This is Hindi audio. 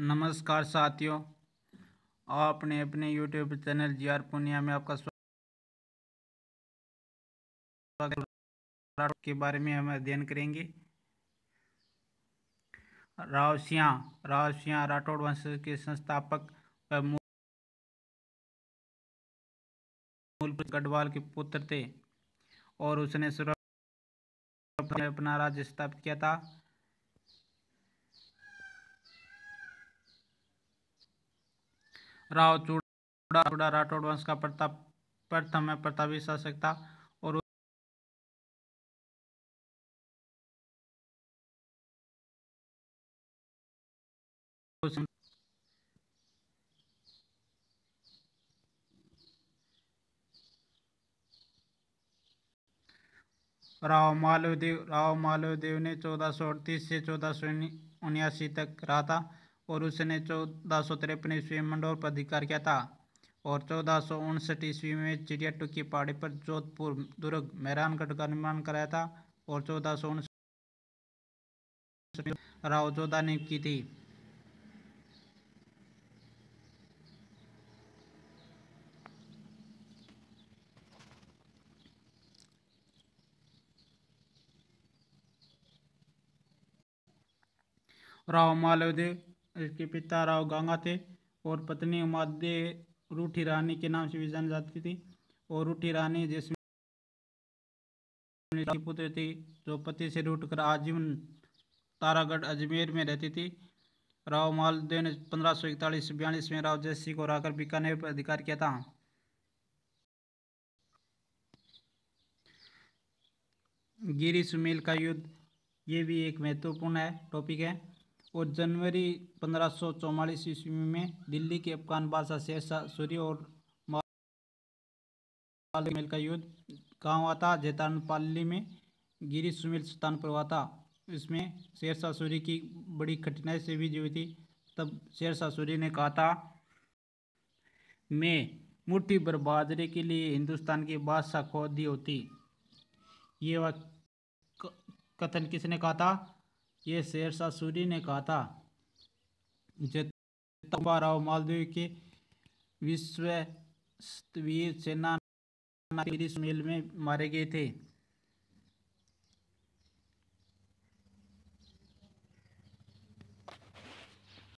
नमस्कार साथियों, आपने अपने YouTube channel G R Punia में आपका स्वागत के बारे में हम अध्ययन करेंगे। राव सिंह राव सिंह राठौड़ वंश के संस्थापक मूल गढ़वाल के पुत्र थे और उसने अपना राज्य स्थापित किया था। राव चूड़ा चूड़ा राठौड़ वंश का प्रताप प्रथम प्रतापी शासक था और राव मालवदेव राव मालवदेव ने चौदह सौ अड़तीस से चौदह सौ उन्यासी तक रहा था। और उसने चौदह सौ तिरपन ईस्वी में मंडोर पर अधिकार किया था और चौदह सौ उनसठ ईस्वी में चिड़िया टुकी पहाड़ी पर जोधपुर दुर्ग मेहरानगढ़ का निर्माण कराया था और चौदह सौ उनसठ राव जोधा ने की थी। राव मालवदेव इसके पिता राव गंगा थे और पत्नी उमादे रूठी रानी के नाम से भी जानी जाती थी। और रूठी रानी जिसमें पुत्र थी, जो पति से रूट कर आजीवन तारागढ़ अजमेर में रहती थी। राव मालदेव ने पंद्रह सौ इकतालीस बयालीस में राव जयसी को हराकर बीकानेर पर अधिकार किया था। गिरी सुमेल का युद्ध, ये भी एक महत्वपूर्ण है टॉपिक है। और जनवरी पंद्रह सौ चौवालीस ईस्वी में दिल्ली के अफगान बादशाह शेरशाह सूर्य और मेल का युद्ध कहाँ हुआ था? जैतान पाली में गिरी सुमेल स्थान पर हुआ था। इसमें शेरशाह सूरी की बड़ी कठिनाई से भी हुई थी। तब शेरशाह सूरी ने कहा था, मैं मुट्ठी भर बाजरे के लिए हिंदुस्तान की बादशाह खो दी होती। ये वह कथन किसने कहा था? ये शेरशाह सूरी ने कहा था राव मालदीव के विश्व वीर सेना मेल में मारे गए थे।